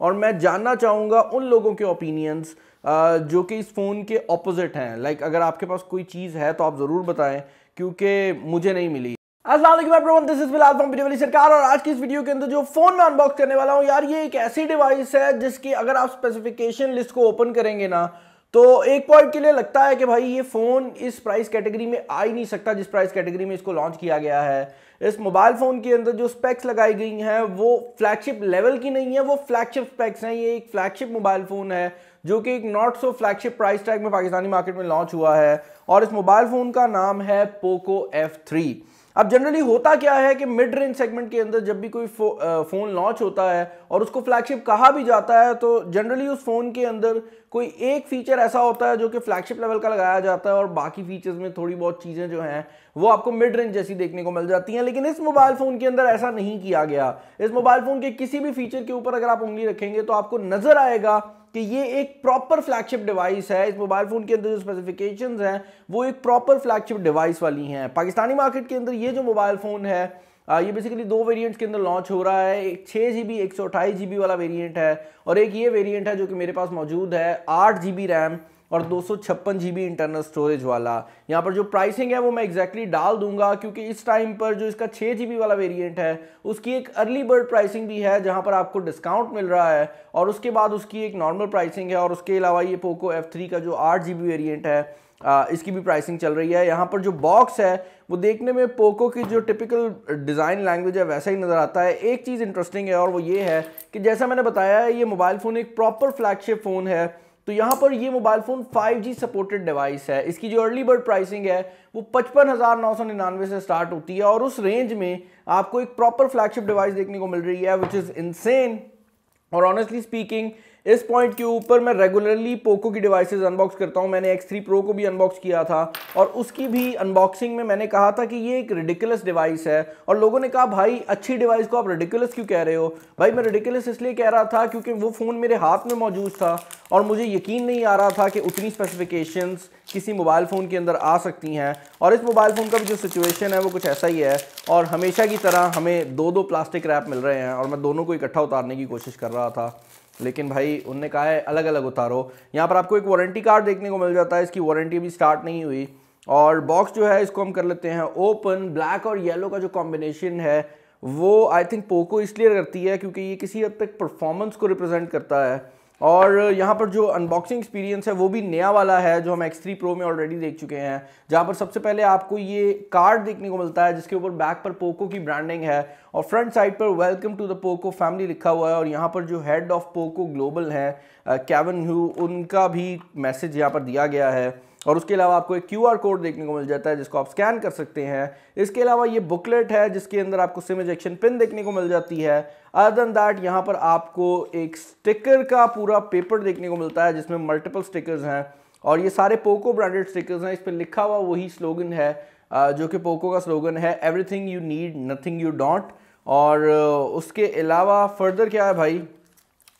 और मैं जानना चाहूँगा उन लोगों के ओपिनियंस जो कि इस फ़ोन के ऑपोजिट हैं। लाइक अगर आपके पास कोई चीज़ है तो आप ज़रूर बताएँ, क्योंकि मुझे नहीं मिली। सरकार और आज की इस वीडियो के अंदर जो फ़ोन में अनबॉक्स करने वाला हूँ, यार ये एक ऐसी डिवाइस है जिसकी अगर आप स्पेसिफिकेशन लिस्ट को ओपन करेंगे ना तो एक पॉइंट के लिए लगता है कि भाई ये फ़ोन इस प्राइस कैटेगरी में आ ही नहीं सकता, जिस प्राइस कैटेगरी में इसको लॉन्च किया गया है। इस मोबाइल फ़ोन के अंदर जो स्पेक्स लगाई गई हैं, वो फ्लैगशिप लेवल की नहीं है, वो फ्लैगशिप स्पेक्स हैं। ये एक फ्लैगशिप मोबाइल फ़ोन है, जो कि एक not so flagship price tag में पाकिस्तानी मार्केट में लॉन्च हुआ है। और इस मोबाइल फ़ोन का नाम है पोको एफ़ थ्री अब जनरली होता क्या है कि मिड रेंज सेगमेंट के अंदर जब भी कोई फ़ोन लॉन्च होता है और उसको फ्लैगशिप कहा भी जाता है तो जनरली उस फ़ोन के अंदर कोई एक फीचर ऐसा होता है जो कि फ्लैगशिप लेवल का लगाया जाता है और बाकी फीचर्स में थोड़ी बहुत चीज़ें जो हैं, वो आपको मिड रेंज जैसी देखने को मिल जाती हैं। लेकिन इस मोबाइल फ़ोन के अंदर ऐसा नहीं किया गया। इस मोबाइल फ़ोन के किसी भी फीचर के ऊपर अगर आप उंगली रखेंगे तो आपको नज़र आएगा कि ये एक प्रॉपर फ्लैगशिप डिवाइस है। इस मोबाइल फ़ोन के अंदर जो स्पेसिफिकेशन हैं, वो एक प्रॉपर फ्लैगशिप डिवाइस वाली हैं। पाकिस्तानी मार्केट के अंदर ये जो मोबाइल फ़ोन है ये बेसिकली दो वेरिएंट्स के अंदर लॉन्च हो रहा है। एक छः जी बी एक सौ अट्ठाईस जी बी वाला वेरिएंट है और एक ये वेरिएंट है जो कि मेरे पास मौजूद है, आठ जी बी रैम और दो सौ इंटरनल स्टोरेज वाला। यहाँ पर जो प्राइसिंग है वो मैं एग्जैक्टली डाल दूँगा क्योंकि इस टाइम पर जो इसका छः जी वाला वेरिएंट है उसकी एक अर्ली बर्ड प्राइसिंग भी है जहाँ पर आपको डिस्काउंट मिल रहा है और उसके बाद उसकी एक नॉर्मल प्राइसिंग है और उसके अलावा ये पोको एफ़ का जो आठ जी वेरियंट है आ, इसकी भी प्राइसिंग चल रही है। यहाँ पर जो बॉक्स है वो देखने में पोको की जो टिपिकल डिज़ाइन लैंग्वेज है वैसा ही नज़र आता है। एक चीज़ इंटरेस्टिंग है और वो ये है कि जैसा मैंने बताया है ये मोबाइल फ़ोन एक प्रॉपर फ्लैगशिप फ़ोन है। तो यहाँ पर ये mobile phone 5G supported device है। इसकी जो अर्ली बर्ड प्राइसिंग है, वो पचपन हज़ार नौ सौ निन्यानवे से स्टार्ट होती है और उस रेंज में आपको एक प्रॉपर फ्लैगशिप डिवाइस देखने को मिल रही है विच इज़ इनसेन और ऑनेस्टली स्पीकिंग इस पॉइंट के ऊपर मैं रेगुलरली पोको की डिवाइसेस अनबॉक्स करता हूँ। मैंने X3 Pro को भी अनबॉक्स किया था और उसकी भी अनबॉक्सिंग में मैंने कहा था कि ये एक रेडिकुलस डिवाइस है और लोगों ने कहा, भाई, अच्छी डिवाइस को आप रेडिकुलस क्यों कह रहे हो? भाई, मैं रेडिकुलस इसलिए कह रहा था क्योंकि वो फ़ोन मेरे हाथ में मौजूद था और मुझे यकीन नहीं आ रहा था कि उतनी स्पेसिफिकेशंस किसी मोबाइल फ़ोन के अंदर आ सकती हैं। और इस मोबाइल फ़ोन का भी जो सिचुएशन है, वो कुछ ऐसा ही है और हमेशा की तरह हमें दो दो प्लास्टिक रैप मिल रहे हैं और मैं दोनों को इकट्ठा उतारने की कोशिश कर रहा था। लेकिन भाई, उनने कहा है अलग अलग उतारो। यहाँ पर आपको एक वारंटी कार्ड देखने को मिल जाता है। इसकी वारंटी भी स्टार्ट नहीं हुई। और बॉक्स जो है, इसको हम कर लेते हैं ओपन ब्लैक और येलो का जो कॉम्बिनेशन है, वो आई थिंक पोको इसलिए करती है क्योंकि ये किसी हद तक परफॉर्मेंस को रिप्रेजेंट करता है। और यहाँ पर जो अनबॉक्सिंग एक्सपीरियंस है, वो भी नया वाला है, जो हम X3 Pro में ऑलरेडी देख चुके हैं। जहाँ पर सबसे पहले आपको ये कार्ड देखने को मिलता है, जिसके ऊपर बैक पर पोको की ब्रांडिंग है और फ्रंट साइड पर welcome to the Poco family लिखा हुआ है और यहाँ पर जो हेड ऑफ़ पोको ग्लोबल है कैवन ह्यू उनका भी मैसेज यहाँ पर दिया गया है। और उसके अलावा आपको एक क्यूआर कोड देखने को मिल जाता है जिसको आप स्कैन कर सकते हैं। इसके अलावा ये बुकलेट है जिसके अंदर आपको सिम इजेक्शन पिन देखने को मिल जाती है। अदर देन दैट यहाँ पर आपको एक स्टिकर का पूरा पेपर देखने को मिलता है जिसमें मल्टीपल स्टिकर्स हैं। और ये सारे पोको ब्रांडेड स्टिकर्स हैं। इस पर लिखा हुआ वही स्लोगन है जो कि पोको का स्लोगन है everything you need nothing you don't और उसके अलावा फर्दर क्या है भाई?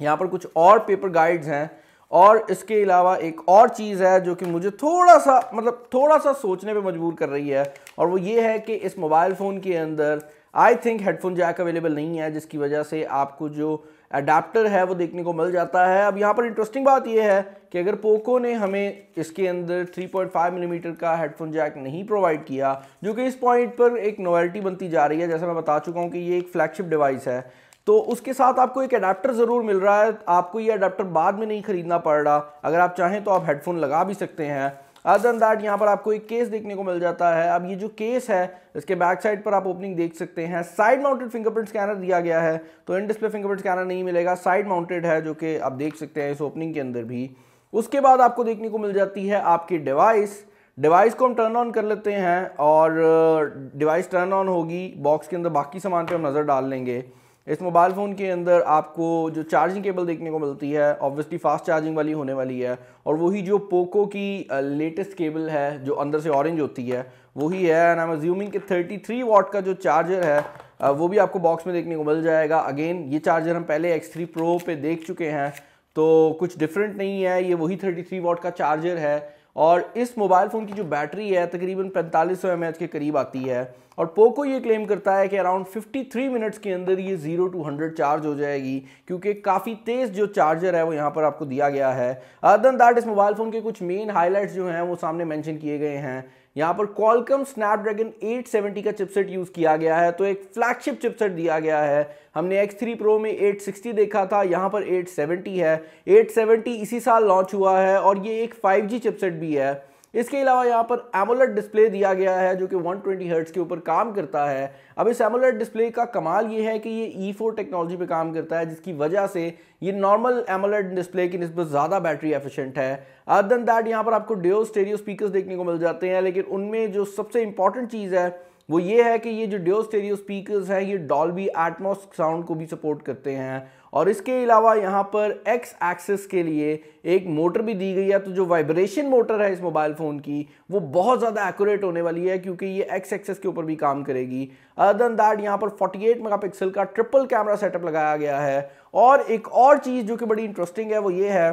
यहाँ पर कुछ और पेपर गाइड्स हैं। और इसके अलावा एक और चीज़ है जो कि मुझे थोड़ा सा मतलब थोड़ा सा सोचने पे मजबूर कर रही है, और वो ये है कि इस मोबाइल फ़ोन के अंदर I think headphone jack available नहीं है, जिसकी वजह से आपको जो अडाप्टर है वो देखने को मिल जाता है। अब यहाँ पर इंटरेस्टिंग बात यह है कि अगर पोको ने हमें इसके अंदर 3.5 मिलीमीटर mm का हेडफोन जैक नहीं प्रोवाइड किया, जो कि इस पॉइंट पर एक नोवेल्टी बनती जा रही है, जैसा मैं बता चुका हूँ कि ये एक फ्लैगशिप डिवाइस है तो उसके साथ आपको एक अडाप्टर ज़रूर मिल रहा है। आपको ये अडाप्टर बाद में नहीं खरीदना पड़ रहा। अगर आप चाहें तो आप हेडफोन लगा भी सकते हैं। अदर दैट यहाँ पर आपको एक केस देखने को मिल जाता है। अब ये जो केस है, इसके बैक साइड पर आप ओपनिंग देख सकते हैं। साइड माउंटेड फिंगरप्रिंट स्कैनर दिया गया है तो इन डिस्प्ले फिंगरप्रिंट स्कैनर नहीं मिलेगा। साइड माउंटेड है, जो कि आप देख सकते हैं इस ओपनिंग के अंदर भी। उसके बाद आपको देखने को मिल जाती है आपकी डिवाइस डिवाइस को हम टर्न ऑन कर लेते हैं और डिवाइस टर्न ऑन होगी। बॉक्स के अंदर बाकी सामान पे हम नज़र डाल लेंगे। इस मोबाइल फ़ोन के अंदर आपको जो चार्जिंग केबल देखने को मिलती है ऑब्वियसली फास्ट चार्जिंग वाली होने वाली है, और वही जो पोको की लेटेस्ट केबल है, जो अंदर से ऑरेंज होती है, वही है एंड आई एम अज्यूमिंग कि 33 वॉट का जो चार्जर है वो भी आपको बॉक्स में देखने को मिल जाएगा। अगेन ये चार्जर हम पहले X3 Pro पे देख चुके हैं तो कुछ डिफरेंट नहीं है, ये वही 33 वॉट का चार्जर है और इस मोबाइल फ़ोन की जो बैटरी है, तकरीबन पैंतालीस सौ के करीब आती है। और पोको ये क्लेम करता है कि अराउंड 53 मिनट्स के अंदर ये ज़ीरो टू हंड्रेड चार्ज हो जाएगी, क्योंकि काफ़ी तेज़ जो चार्जर है वो यहाँ पर आपको दिया गया है। अदर दैट इस मोबाइल फ़ोन के कुछ मेन हाईलाइट्स जो हैं, वो सामने मैंशन किए गए हैं। यहाँ पर कॉलकम स्नैपड्रैगन 870 का चिपसेट यूज़ किया गया है तो एक फ्लैगशिप चिपसेट दिया गया है। हमने X3 Pro में 860 देखा था, यहाँ पर 870 है। 870 इसी साल लॉन्च हुआ है और ये एक 5G चिपसेट भी है। इसके अलावा यहाँ पर एमोलेट डिस्प्ले दिया गया है, जो कि 120 ट्वेंटी के ऊपर काम करता है। अब इस एमोलेट डिस्प्ले का कमाल ये है कि ये ई फोर टेक्नोलॉजी पे काम करता है, जिसकी वजह से ये नॉर्मल एमोलेट डिस्प्ले की नस्बत ज़्यादा बैटरी एफिशिएंट है। अदर देन दैट यहाँ पर आपको डिओ स्टेरियो स्पीकर देखने को मिल जाते हैं, लेकिन उनमें जो सबसे इंपॉर्टेंट चीज़ है, वो ये है कि ये जो डिओ स्टेरियो स्पीकर्स हैं, ये डॉल्बी एटमॉस साउंड को भी सपोर्ट करते हैं। और इसके अलावा यहाँ पर एक्स एक्सेस के लिए एक मोटर भी दी गई है। तो जो वाइब्रेशन मोटर है इस मोबाइल फ़ोन की, वो बहुत ज़्यादा एक्यूरेट होने वाली है क्योंकि ये एक्स एक्सेस के ऊपर भी काम करेगी। अदर दैट यहाँ पर 48 मेगापिक्सल का ट्रिपल कैमरा सेटअप लगाया गया है। और एक और चीज़ जो कि बड़ी इंटरेस्टिंग है, वो ये है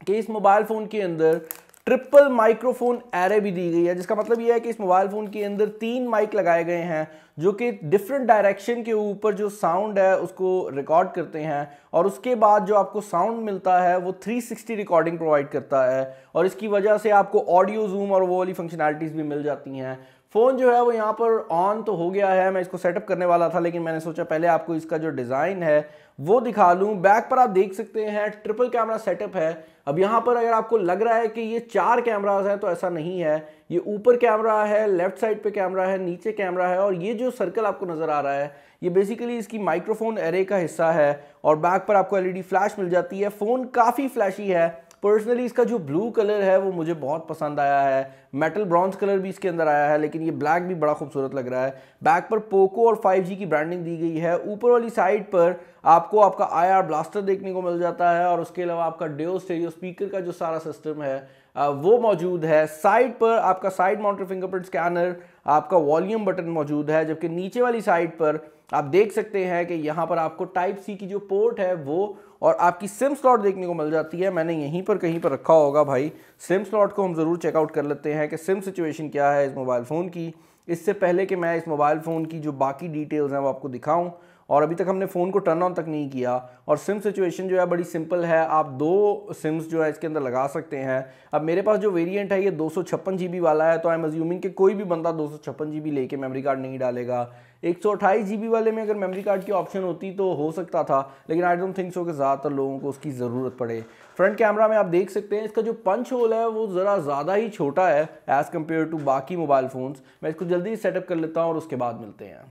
कि इस मोबाइल फ़ोन के अंदर ट्रिपल माइक्रोफोन एरे भी दी गई है, जिसका मतलब यह है कि इस मोबाइल फ़ोन के अंदर तीन माइक लगाए गए हैं, जो कि डिफरेंट डायरेक्शन के ऊपर जो साउंड है, उसको रिकॉर्ड करते हैं, और उसके बाद जो आपको साउंड मिलता है, वो 360 रिकॉर्डिंग प्रोवाइड करता है, और इसकी वजह से आपको ऑडियो जूम और वो वाली फंक्शनैलिटीज़ भी मिल जाती हैं। फ़ोन जो है वो यहाँ पर ऑन तो हो गया है, मैं इसको सेटअप करने वाला था, लेकिन मैंने सोचा पहले आपको इसका जो डिज़ाइन है, वो दिखा लूँ। बैक पर आप देख सकते हैं ट्रिपल कैमरा सेटअप है। अब यहाँ पर अगर आपको लग रहा है कि ये चार कैमराज हैं तो ऐसा नहीं है। ये ऊपर कैमरा है लेफ़्ट साइड पे कैमरा है, नीचे कैमरा है, और ये जो सर्कल आपको नज़र आ रहा है, ये बेसिकली इसकी माइक्रोफोन एरे का हिस्सा है, और बैक पर आपको एलईडी फ्लैश मिल जाती है। फ़ोन काफ़ी फ्लैशी है पर्सनली इसका जो ब्लू कलर है, वो मुझे बहुत पसंद आया है। मेटल ब्रॉन्ज कलर भी इसके अंदर आया है, लेकिन ये ब्लैक भी बड़ा खूबसूरत लग रहा है। बैक पर पोको और 5G की ब्रांडिंग दी गई है। ऊपर वाली साइड पर आपको आपका IR ब्लास्टर देखने को मिल जाता है, और उसके अलावा आपका डेओ स्टेरियो स्पीकर का जो सारा सिस्टम है वो मौजूद है। साइड पर आपका साइड माउंटेड फिंगरप्रिंट स्कैनर आपका वॉल्यूम बटन मौजूद है, जबकि नीचे वाली साइड पर आप देख सकते हैं कि यहाँ पर आपको टाइप सी की जो पोर्ट है, वो और आपकी सिम स्लॉट देखने को मिल जाती है। मैंने यहीं पर कहीं पर रखा होगा भाई। सिम स्लॉट को हम ज़रूर चेकआउट कर लेते हैं कि सिम सिचुएशन क्या है इस मोबाइल फ़ोन की। इससे पहले कि मैं इस मोबाइल फ़ोन की जो बाकी डिटेल्स हैं वो आपको दिखाऊँ और अभी तक हमने फ़ोन को टर्न ऑन तक नहीं किया। और सिम सिचुएशन जो है बड़ी सिंपल है। आप दो सिम्स जो है इसके अंदर लगा सकते हैं। अब मेरे पास जो वेरिएंट है, ये दो सौ वाला है तो आई एम अज्यूमिंग कि कोई भी बंदा दो सौ लेके मेमोरी कार्ड नहीं डालेगा। एक सौ वाले में अगर मेमोरी कार्ड की ऑप्शन होती तो हो सकता था, लेकिन आई डोंट थिंक सो कि ज़्यादातर लोगों को उसकी ज़रूरत पड़े। फ्रंट कैमरा में आप देख सकते हैं, इसका जो पंच होल है, वो ज़रा ज़्यादा ही छोटा है एज़ कंपेयर टू बाकी मोबाइल फ़ोन्स मैं इसको जल्दी सेटअप कर लेता हूँ और उसके बाद मिलते हैं।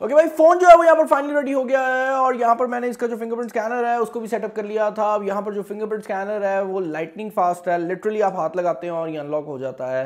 ओके okay, भाई फ़ोन जो है वो यहाँ पर फाइनली रेडी हो गया है और यहाँ पर मैंने इसका जो फिंगरप्रिंट स्कैनर है, उसको भी सेटअप कर लिया था। अब यहाँ पर जो फिंगरप्रिंट स्कैनर है, वो लाइटनिंग फास्ट है लिटरली आप हाथ लगाते हैं और ये अनलॉक हो जाता है।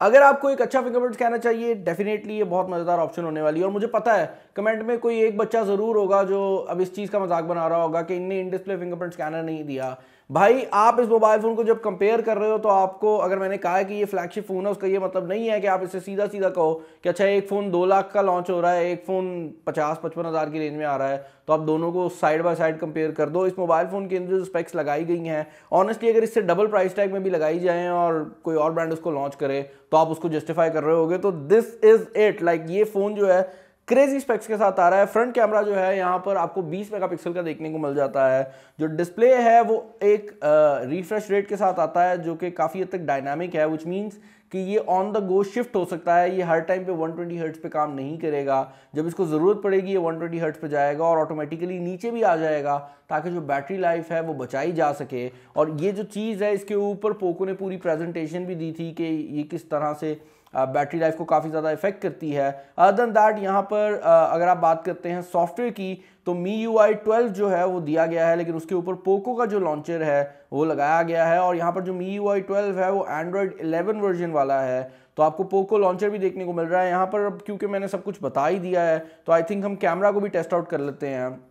अगर आपको एक अच्छा फिंगरप्रिंट स्कैनर चाहिए डेफिनेटली ये बहुत मज़ेदार ऑप्शन होने वाली है। और मुझे पता है कमेंट में कोई एक बच्चा ज़रूर होगा जो अब इस चीज़ का मज़ाक बना रहा होगा कि इनने इन डिस्प्ले फिंगरप्रिंट स्कैनर नहीं दिया। भाई, आप इस मोबाइल फ़ोन को जब कंपेयर कर रहे हो तो आपको, अगर मैंने कहा है कि ये फ्लैगशिप फ़ोन है, उसका ये मतलब नहीं है कि आप इसे सीधा सीधा कहो कि अच्छा एक फ़ोन दो लाख का लॉन्च हो रहा है, एक फ़ोन पचास, पचपन हज़ार की रेंज में आ रहा है तो आप दोनों को साइड बाय साइड कंपेयर कर दो। इस मोबाइल फ़ोन के अंदर जो स्पेक्स लगाई गई हैं ऑनेस्टली अगर इससे डबल प्राइस टैग में भी लगाई जाए और कोई और ब्रांड उसको लॉन्च करे तो आप उसको जस्टिफाई कर रहे होगे। तो दिस इज़ इट लाइक ये फ़ोन जो है क्रेजी स्पेक्स के साथ आ रहा है। फ्रंट कैमरा जो है, यहाँ पर आपको 20 मेगापिक्सल का देखने को मिल जाता है। जो डिस्प्ले है, वो एक रिफ्रेश रेट के साथ आता है, जो कि काफ़ी हद तक डायनामिक है विच मीन्स कि ये ऑन द गो शिफ्ट हो सकता है। ये हर टाइम पे 120 ट्वेंटी हर्ट्स पे काम नहीं करेगा। जब इसको ज़रूरत पड़ेगी, ये 120 ट्वेंटी हर्ट्स पे जाएगा और ऑटोमेटिकली नीचे भी आ जाएगा, ताकि जो बैटरी लाइफ है, वो बचाई जा सके। और ये जो चीज़ है, इसके ऊपर पोको ने पूरी प्रेजेंटेशन भी दी थी कि ये किस तरह से बैटरी लाइफ को काफ़ी ज़्यादा इफ़ेक्ट करती है। अदर दैन दैट यहाँ पर अगर आप बात करते हैं सॉफ्टवेयर की तो मी यू आई ट्वेल्व जो है, वो दिया गया है, लेकिन उसके ऊपर पोको का जो लॉन्चर है, वो लगाया गया है, और यहाँ पर जो मी यू आई ट्वेल्व है, वो एंड्रॉयड इलेवन वर्जन वाला है। तो आपको पोको लॉन्चर भी देखने को मिल रहा है यहाँ पर, अब क्योंकि मैंने सब कुछ बता ही दिया है तो आई थिंक हम कैमरा को भी टेस्ट आउट कर लेते हैं।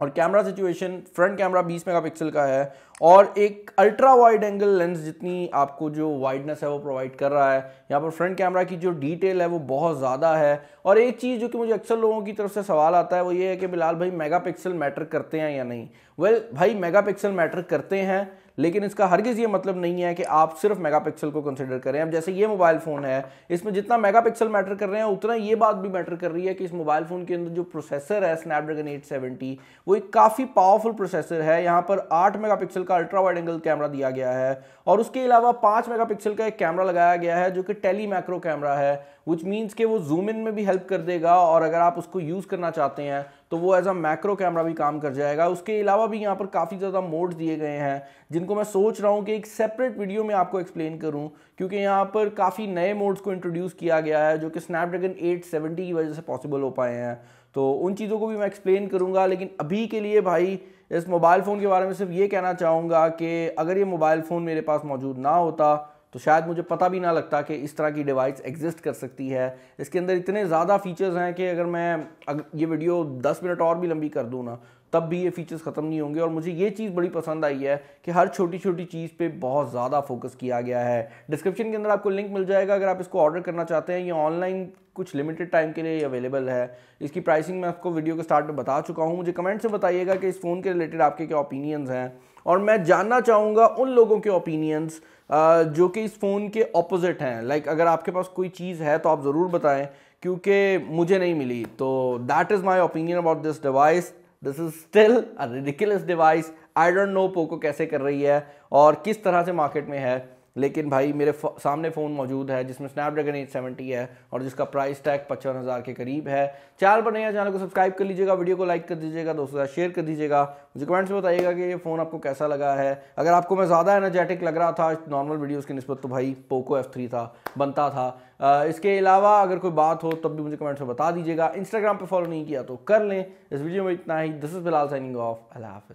और camera situation front camera 20 megapixel का है और एक अल्ट्रा वाइड एंगल लेंस जितनी आपको जो वाइडनेस है वो प्रोवाइड कर रहा है। यहाँ पर फ्रंट कैमरा की जो डिटेल है वो बहुत ज़्यादा है। और एक चीज़ जो कि मुझे अक्सर लोगों की तरफ़ से सवाल आता है वो ये है कि बिलाल भाई मेगापिक्सल मैटर करते हैं या नहीं? वेल well, भाई मेगापिक्सल मैटर करते हैं। लेकिन इसका हरगिज़ ये मतलब नहीं है कि आप सिर्फ़ मेगापिक्सल को कंसिडर करें। अब जैसे ये मोबाइल फ़ोन है, इसमें जितना मेगापिक्सल मैटर कर रहे हैं, उतना ये बात भी मैटर कर रही है कि इस मोबाइल फ़ोन के अंदर जो प्रोसेसर है स्नैपड्रैगन 870 वो एक काफ़ी पावरफुल प्रोसेसर है। यहाँ पर आठ मेगा का अल्ट्रा वाइड एंगल कैमरा दिया गया है और उसके अलावा पाँच मेगा का एक कैमरा लगाया गया है जो कि टेली मैक्रो कैमरा है। विच मीन्स के वो जूम इन में भी हेल्प कर देगा और अगर आप उसको यूज़ करना चाहते हैं तो वो एज अ मैक्रो कैमरा भी काम कर जाएगा। उसके अलावा भी यहाँ पर काफ़ी ज़्यादा मोड्स दिए गए हैं, जिनको मैं सोच रहा हूँ कि एक सेपरेट वीडियो में आपको एक्सप्लेन करूँ, क्योंकि यहाँ पर काफ़ी नए मोड्स को इंट्रोड्यूस किया गया है, जो कि स्नैपड्रैगन 870 की वजह से पॉसिबल हो पाए हैं। तो उन चीज़ों को भी मैं एक्सप्लेन करूँगा, लेकिन अभी के लिए भाई, इस मोबाइल फ़ोन के बारे में सिर्फ़ ये कहना चाहूँगा कि अगर ये मोबाइल फ़ोन मेरे पास मौजूद ना होता तो शायद मुझे पता भी ना लगता कि इस तरह की डिवाइस एग्जिस्ट कर सकती है। इसके अंदर इतने ज़्यादा फीचर्स हैं कि अगर मैं अगर ये वीडियो 10 मिनट और भी लंबी कर दूँ ना, तब भी ये फीचर्स ख़त्म नहीं होंगे। और मुझे ये चीज़ बड़ी पसंद आई है कि हर छोटी छोटी चीज़ पे बहुत ज़्यादा फोकस किया गया है। डिस्क्रिप्शन के अंदर आपको लिंक मिल जाएगा अगर आप इसको ऑर्डर करना चाहते हैं। ये ऑनलाइन कुछ लिमिटेड टाइम के लिए अवेलेबल है। इसकी प्राइसिंग मैं आपको वीडियो के स्टार्ट में बता चुका हूँ। मुझे कमेंट से बताइएगा कि इस फ़ोन के रिलेटेड आपके क्या ओपिनियंस हैं। और मैं जानना चाहूँगा उन लोगों के ओपिनियंस जो कि इस फ़ोन के ऑपोजिट हैं। लाइक अगर आपके पास कोई चीज़ है तो आप ज़रूर बताएँ, क्योंकि मुझे नहीं मिली। तो that is my opinion about this device this is still a ridiculous device I don't know Poco कैसे कर रही है और किस तरह से मार्केट में है। लेकिन भाई मेरे सामने फ़ोन मौजूद है, जिसमें स्नैपड्रैगन 870 है और जिसका प्राइस टैग पचपन हज़ार के करीब है। चैनल पर नया चैनल को सब्सक्राइब कर लीजिएगा वीडियो को लाइक कर दीजिएगा, दोस्तों साथ शेयर कर दीजिएगा। मुझे कमेंट्स में बताइएगा कि ये फ़ोन आपको कैसा लगा है। अगर आपको मैं ज़्यादा एनर्जेटिक लग रहा था नॉर्मल वीडियोज़ की नस्बत तो भाई पोको एफ़ था, बनता था। इसके अलावा अगर कोई बात हो, तब भी मुझे कमेंट्स में बता दीजिएगा। इंस्टाग्राम पर फॉलो नहीं किया तो कर लें। इस वीडियो में इतना ही। This is Bilal signing off अल्लाह हाफिज़।